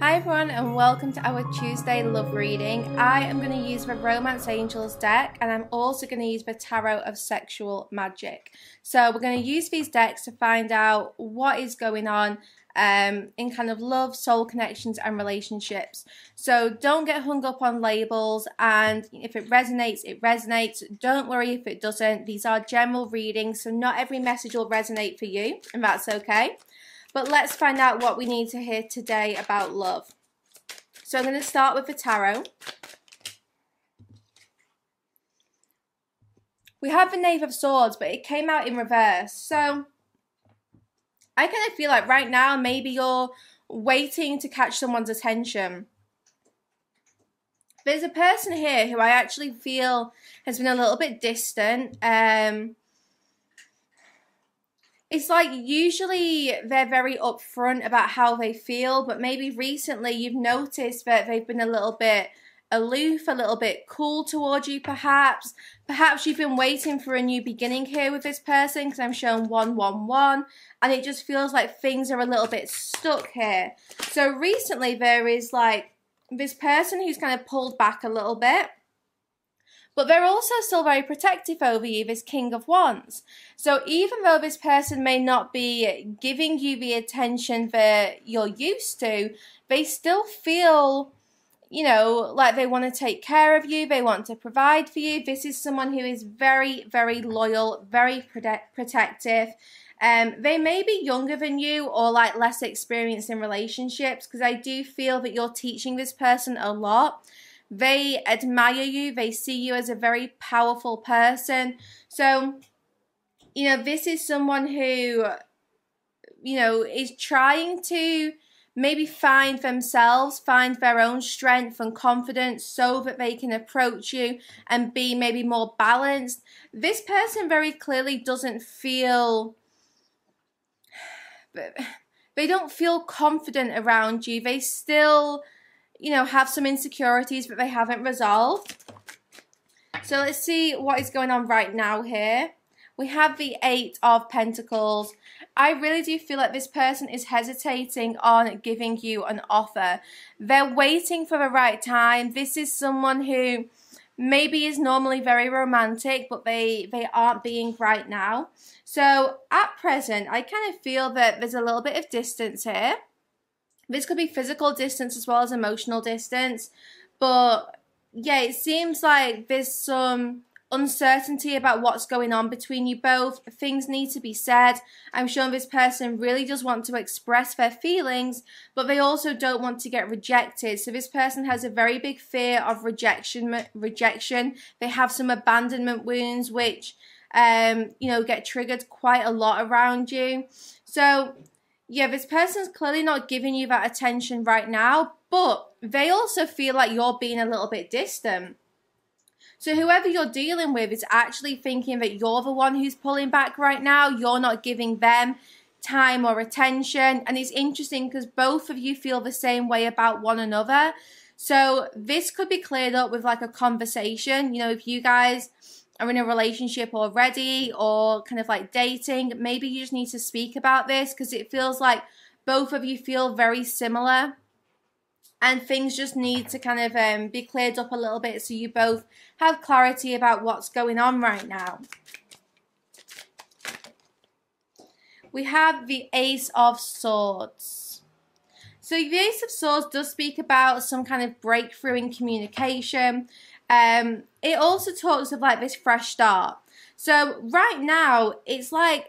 Hi everyone and welcome to our Tuesday love reading. I am going to use the Romance Angels deck and I'm also going to use the Tarot of Sexual Magic. So we're going to use these decks to find out what is going on um, in kind of love, soul connections and relationships. So don't get hung up on labels and if it resonates, it resonates. Don't worry if it doesn't. These are general readings so not every message will resonate for you and that's okay. But let's find out what we need to hear today about love. So I'm going to start with the tarot. We have the Knave of Swords, but it came out in reverse. So I kind of feel like right now maybe you're waiting to catch someone's attention. There's a person here who I actually feel has been a little bit distant. Um, it's like usually they're very upfront about how they feel, but maybe recently you've noticed that they've been a little bit aloof, a little bit cool towards you, perhaps. Perhaps you've been waiting for a new beginning here with this person because I'm showing 111 and it just feels like things are a little bit stuck here. So recently there is like this person who's kind of pulled back a little bit but they're also still very protective over you, this King of Wands. So even though this person may not be giving you the attention that you're used to, they still feel, you know, like they want to take care of you, they want to provide for you. This is someone who is very, very loyal, very prote- protective. Um, they may be younger than you or like less experienced in relationships because I do feel that you're teaching this person a lot. They admire you, they see you as a very powerful person. So, you know, this is someone who, you know, is trying to maybe find themselves, find their own strength and confidence so that they can approach you and be maybe more balanced. This person very clearly doesn't feel they don't feel confident around you. They still you know, have some insecurities that they haven't resolved. So let's see what is going on right now here. We have the Eight of Pentacles. I really do feel like this person is hesitating on giving you an offer. They're waiting for the right time. This is someone who maybe is normally very romantic, but they, they aren't being right now. So at present, I kind of feel that there's a little bit of distance here. This could be physical distance as well as emotional distance. But yeah, it seems like there's some uncertainty about what's going on between you both. Things need to be said. I'm sure this person really does want to express their feelings, but they also don't want to get rejected. So this person has a very big fear of rejection. Rejection. They have some abandonment wounds, which um, you know get triggered quite a lot around you. So yeah, this person's clearly not giving you that attention right now, but they also feel like you're being a little bit distant. So whoever you're dealing with is actually thinking that you're the one who's pulling back right now. You're not giving them time or attention. And it's interesting because both of you feel the same way about one another. So this could be cleared up with like a conversation. You know, if you guys are in a relationship already or kind of like dating, maybe you just need to speak about this because it feels like both of you feel very similar and things just need to kind of um, be cleared up a little bit so you both have clarity about what's going on right now. We have the Ace of Swords. So the Ace of Swords does speak about some kind of breakthrough in communication, um, it also talks of like this fresh start. So right now, it's like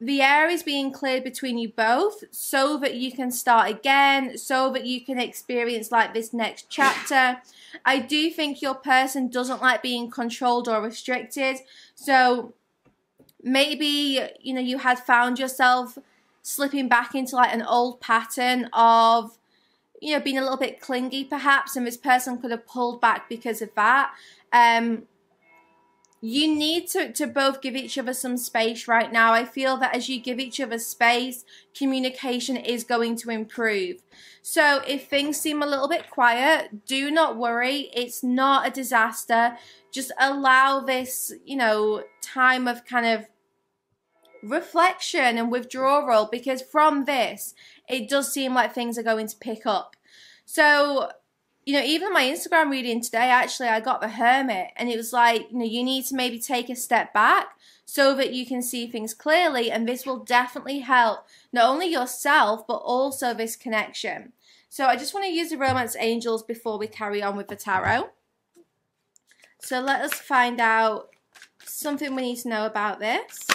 the air is being cleared between you both so that you can start again, so that you can experience like this next chapter. I do think your person doesn't like being controlled or restricted. So maybe, you know, you had found yourself slipping back into like an old pattern of you know, being a little bit clingy perhaps, and this person could have pulled back because of that. Um, you need to, to both give each other some space right now. I feel that as you give each other space, communication is going to improve. So if things seem a little bit quiet, do not worry. It's not a disaster. Just allow this, you know, time of kind of reflection and withdrawal because from this, it does seem like things are going to pick up. So, you know, even my Instagram reading today, actually, I got the Hermit, and it was like, you know, you need to maybe take a step back so that you can see things clearly, and this will definitely help not only yourself, but also this connection. So, I just want to use the Romance Angels before we carry on with the tarot. So, let us find out something we need to know about this.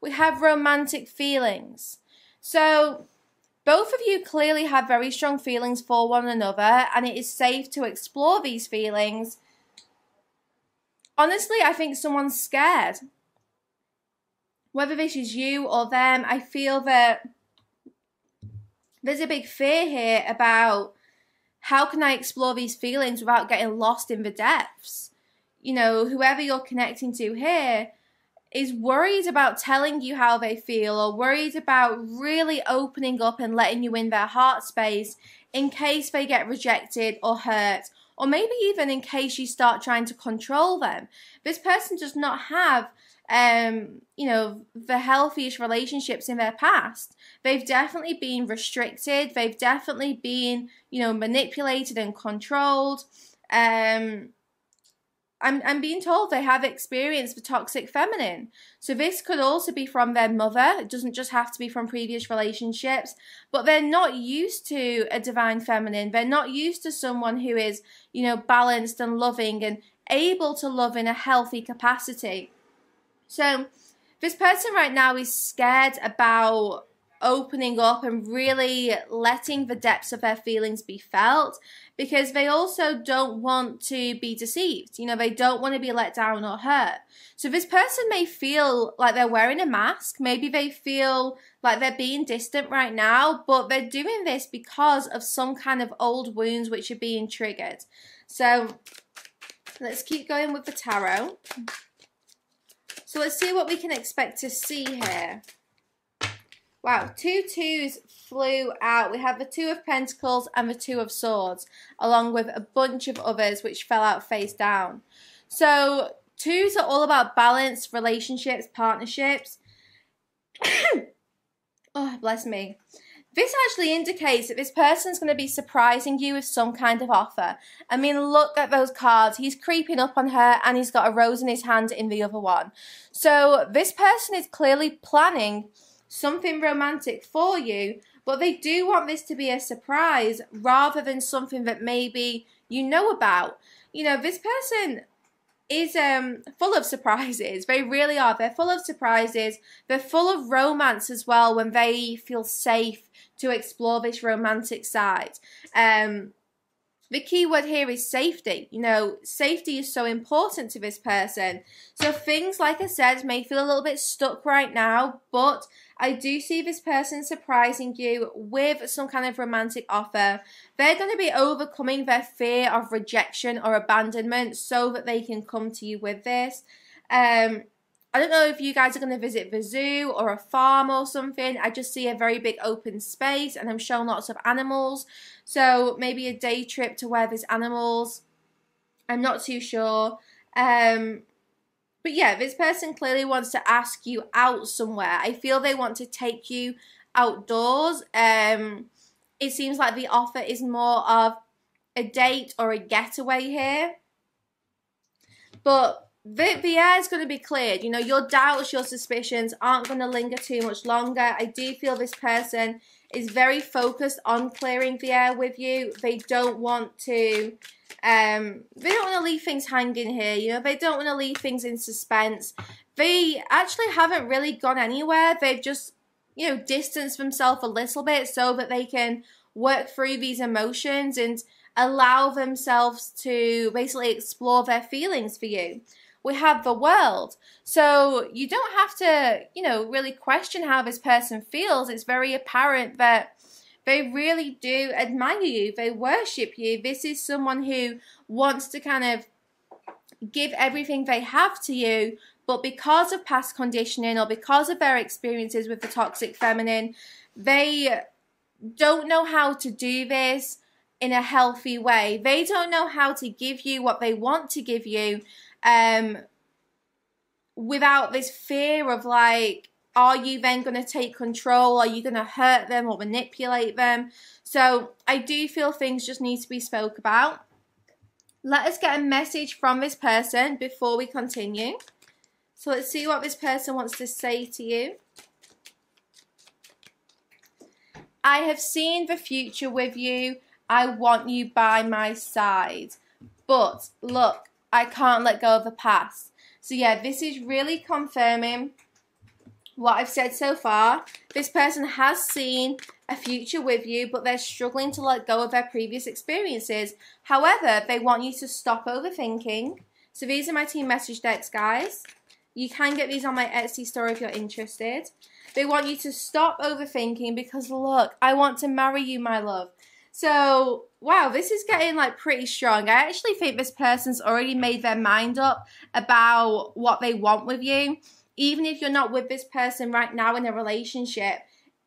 We have romantic feelings. So, both of you clearly have very strong feelings for one another, and it is safe to explore these feelings. Honestly, I think someone's scared. Whether this is you or them, I feel that there's a big fear here about how can I explore these feelings without getting lost in the depths? You know, whoever you're connecting to here, is worried about telling you how they feel or worried about really opening up and letting you in their heart space in case they get rejected or hurt or maybe even in case you start trying to control them. This person does not have um, you know, the healthiest relationships in their past. They've definitely been restricted. They've definitely been, you know, manipulated and controlled. Um, I'm, I'm being told they have experienced the toxic feminine. So this could also be from their mother. It doesn't just have to be from previous relationships. But they're not used to a divine feminine. They're not used to someone who is, you know, balanced and loving and able to love in a healthy capacity. So this person right now is scared about opening up and really letting the depths of their feelings be felt because they also don't want to be deceived. You know, they don't want to be let down or hurt. So this person may feel like they're wearing a mask. Maybe they feel like they're being distant right now, but they're doing this because of some kind of old wounds which are being triggered. So let's keep going with the tarot. So let's see what we can expect to see here. Wow, two twos flew out. We have the two of pentacles and the two of swords, along with a bunch of others which fell out face down. So twos are all about balance, relationships, partnerships. oh, bless me. This actually indicates that this person's going to be surprising you with some kind of offer. I mean, look at those cards. He's creeping up on her and he's got a rose in his hand in the other one. So this person is clearly planning something romantic for you, but they do want this to be a surprise rather than something that maybe you know about. You know, this person is um full of surprises. They really are. They're full of surprises. They're full of romance as well when they feel safe to explore this romantic side. Um the key word here is safety. You know, safety is so important to this person. So things, like I said, may feel a little bit stuck right now, but I do see this person surprising you with some kind of romantic offer. They're going to be overcoming their fear of rejection or abandonment so that they can come to you with this. Um, I don't know if you guys are going to visit the zoo or a farm or something. I just see a very big open space and I'm showing lots of animals. So maybe a day trip to where there's animals. I'm not too sure. Um, but yeah, this person clearly wants to ask you out somewhere. I feel they want to take you outdoors. Um, it seems like the offer is more of a date or a getaway here. But the, the air is going to be cleared. You know, your doubts, your suspicions aren't going to linger too much longer. I do feel this person is very focused on clearing the air with you. They don't want to, um, they don't want to leave things hanging here. You know, they don't want to leave things in suspense. They actually haven't really gone anywhere. They've just, you know, distanced themselves a little bit so that they can work through these emotions and allow themselves to basically explore their feelings for you we have the world. So you don't have to, you know, really question how this person feels. It's very apparent that they really do admire you, they worship you. This is someone who wants to kind of give everything they have to you, but because of past conditioning or because of their experiences with the toxic feminine, they don't know how to do this in a healthy way. They don't know how to give you what they want to give you um, without this fear of like, are you then going to take control? Are you going to hurt them or manipulate them? So I do feel things just need to be spoke about. Let us get a message from this person before we continue. So let's see what this person wants to say to you. I have seen the future with you. I want you by my side. But look, I can't let go of the past. So yeah, this is really confirming what I've said so far. This person has seen a future with you, but they're struggling to let go of their previous experiences. However, they want you to stop overthinking. So these are my team message decks, guys. You can get these on my Etsy store if you're interested. They want you to stop overthinking because look, I want to marry you, my love. So, wow, this is getting like pretty strong. I actually think this person's already made their mind up about what they want with you. Even if you're not with this person right now in a relationship,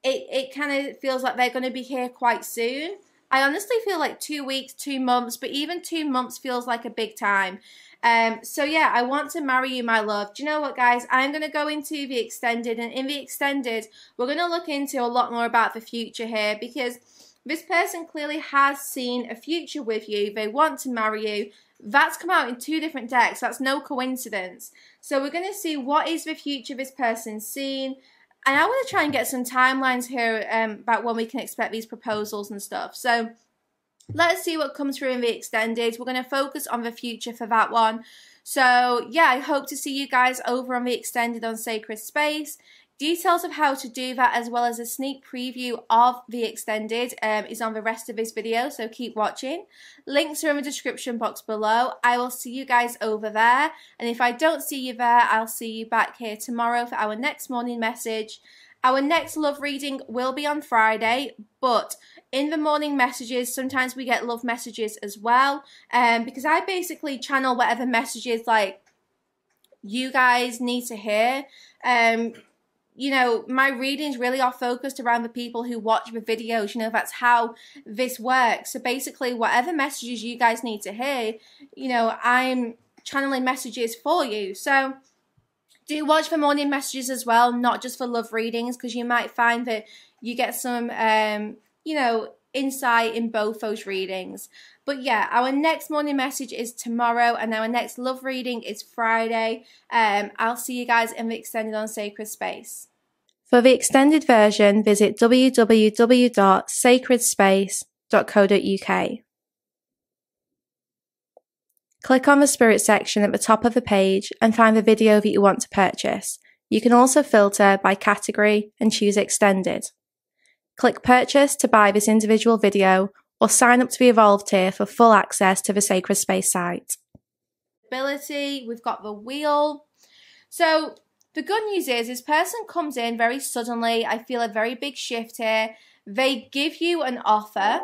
it, it kind of feels like they're going to be here quite soon. I honestly feel like two weeks, two months, but even two months feels like a big time. Um, so yeah, I want to marry you, my love. Do you know what, guys? I'm going to go into the extended, and in the extended, we're going to look into a lot more about the future here because this person clearly has seen a future with you. They want to marry you. That's come out in two different decks. That's no coincidence. So we're going to see what is the future this person's seen. And I want to try and get some timelines here um, about when we can expect these proposals and stuff. So let's see what comes through in the extended. We're going to focus on the future for that one. So yeah, I hope to see you guys over on the extended on Sacred Space. Details of how to do that as well as a sneak preview of the extended um, is on the rest of this video, so keep watching. Links are in the description box below. I will see you guys over there, and if I don't see you there, I'll see you back here tomorrow for our next morning message. Our next love reading will be on Friday, but in the morning messages, sometimes we get love messages as well, um, because I basically channel whatever messages like you guys need to hear. Um, you know, my readings really are focused around the people who watch the videos. You know, that's how this works. So basically, whatever messages you guys need to hear, you know, I'm channeling messages for you. So do watch for morning messages as well, not just for love readings, because you might find that you get some, um, you know, insight in both those readings. But yeah, our next morning message is tomorrow, and our next love reading is Friday. Um, I'll see you guys in the extended on Sacred Space. For the extended version, visit www.sacredspace.co.uk. Click on the Spirit section at the top of the page and find the video that you want to purchase. You can also filter by category and choose Extended. Click Purchase to buy this individual video or sign up to the Evolved tier for full access to the Sacred Space site. Ability, we've got the wheel. So the good news is this person comes in very suddenly. I feel a very big shift here. They give you an offer